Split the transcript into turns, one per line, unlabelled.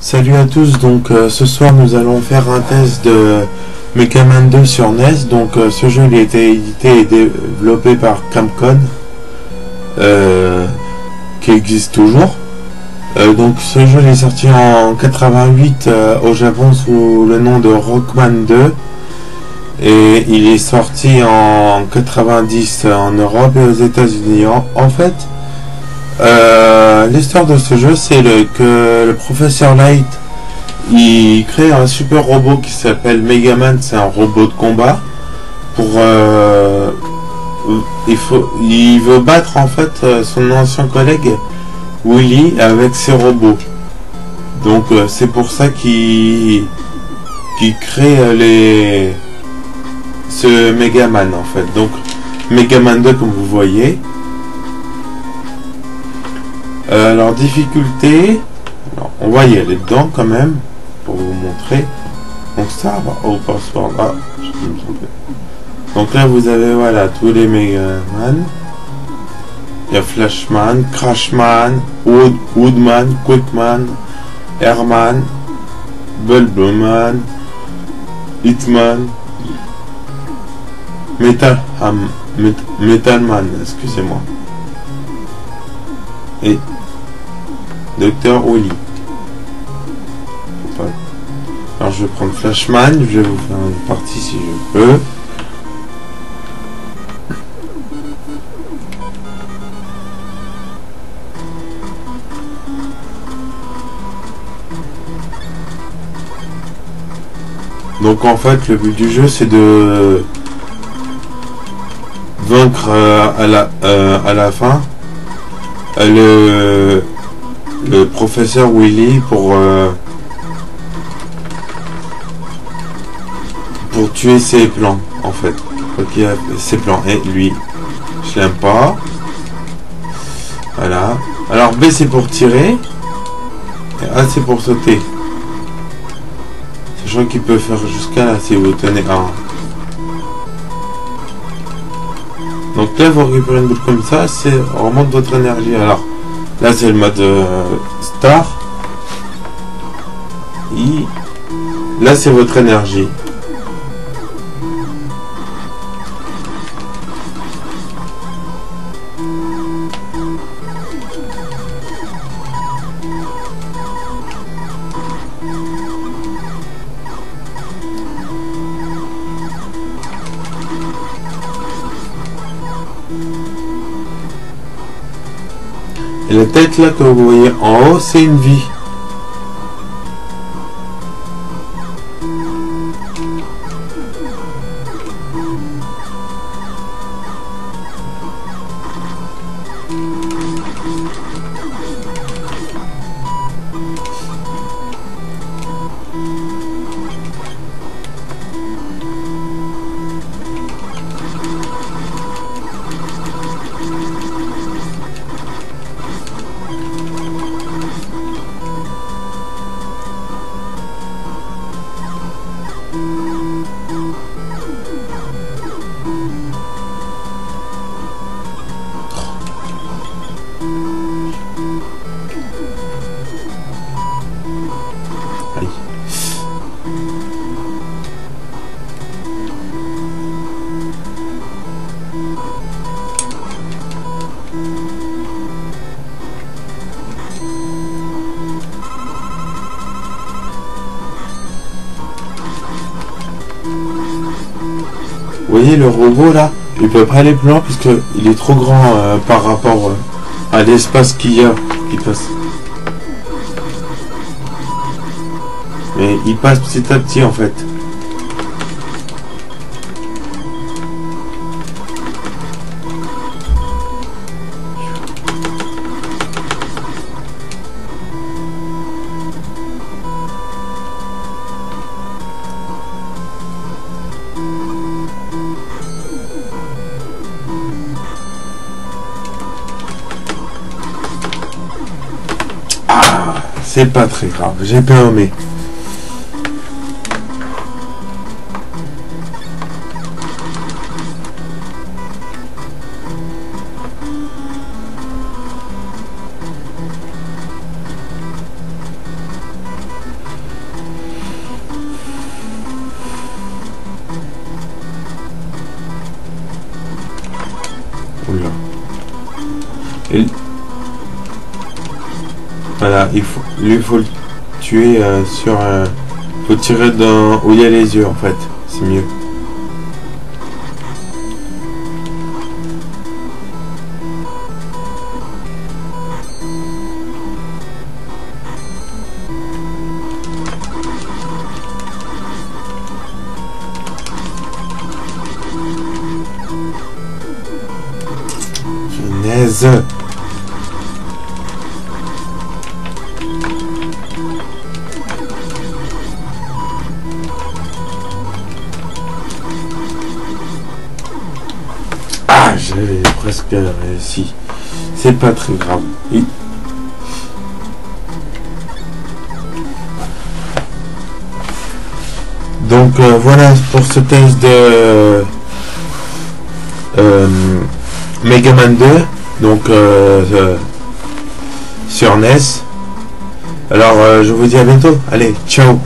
Salut à tous, donc euh, ce soir nous allons faire un test de Mega Man 2 sur NES. Donc euh, ce jeu il a été édité et développé par Camcon, euh, qui existe toujours. donc ce jeu est sorti en 88 au Japon sous le nom de Rockman 2 et il est sorti en 90 en Europe et aux États-Unis. En, fait, euh, l'histoire de ce jeu, c'est que le professeur Light, il crée un super robot qui s'appelle Megaman, c'est un robot de combat. Pour, euh, il, faut, il veut battre en fait euh, son ancien collègue Willy avec ses robots. Donc c'est pour ça qu'il crée les ce Megaman en fait. Donc Megaman 2 comme vous voyez. Euh, alors difficulté, on va y aller dedans quand même pour vous montrer. Donc ça va au passeport là. Donc là vous avez voilà tous les Megaman. Il y a Flashman, Crashman, Wood, Woodman, Quickman, Airman, Bulbman, Hitman, Metal, Metalman, excusez-moi. Et Docteur Oli. Alors je vais prendre Flashman, je vais vous faire une partie si je peux. Donc en fait le but du jeu c'est de vaincre euh, à, la, euh, à la fin. Euh, le, le professeur Willy pour tuer ses plans en fait. Ok ses plans. Et lui je l'aime pas. Voilà. Alors B c'est pour tirer. Et A c'est pour sauter. Sachant qu'il peut faire jusqu'à là si vous tenez un Donc là, vous récupérez une boule comme ça, c'est remonte votre énergie. Alors, là, c'est le mode euh, star. Et là, c'est votre énergie. Et la tête là que vous voyez en haut, c'est une vie. Le robot là Il peut pas aller plus loin puisque il est trop grand euh, par rapport euh, à l'espace qu'il y a qui passe. Mais il passe petit à petit en fait. Ah, c'est pas très grave, j'ai permis. Oula. Et voilà, il faut, lui, faut le tuer euh, sur un... faut tirer dans, où il y a les yeux, en fait. C'est mieux. Genèse. Presque réussi. C'est pas très grave. Donc euh, voilà pour ce test de euh, Mega Man 2, donc euh, euh, sur NES. Alors euh, je vous dis à bientôt. Allez, ciao